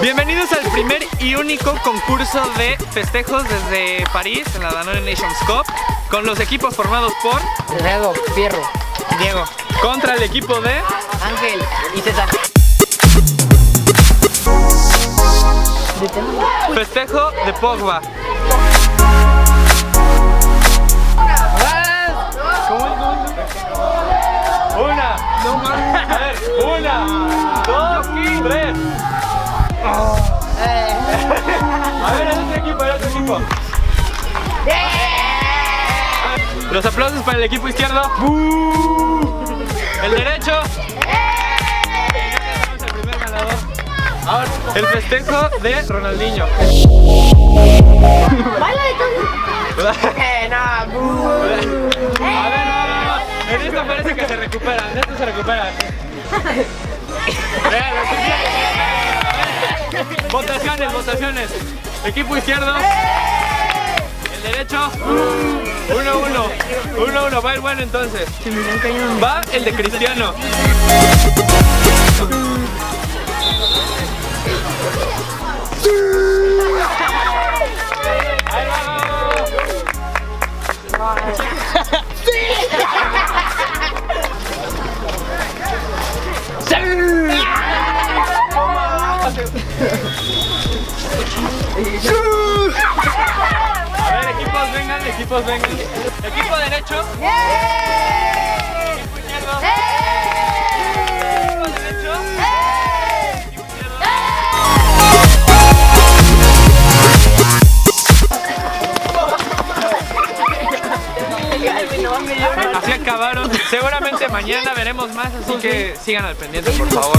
Bienvenidos al primer y único concurso de festejos desde París en la Danone Nations Cup con los equipos formados por Redo, Fierro, Diego contra el equipo de Ángel y César. festejo de Pogba. ¿Cómo es? ¿Cómo es? Una, a ver, una, dos, tres. A ver, el otro equipo, el otro equipo. Los aplausos para el equipo izquierdo. El derecho. El primer ganador. Ahora, el festejo de Ronaldinho. Eh, no, bu. A ver, no, no, no. En esto parece que se recuperan, en esto se recuperan. Votaciones, votaciones. Equipo izquierdo. El derecho. Uno, uno. Uno, uno. Va el bueno entonces. Va el de Cristiano. Ahí va. A ver, equipos vengan, equipos vengan. Equipo derecho. Equipo izquierdo. Equipo derecho. Equipo izquierdo. Acabaron. Seguramente mañana veremos más, así que sigan al pendiente, por favor.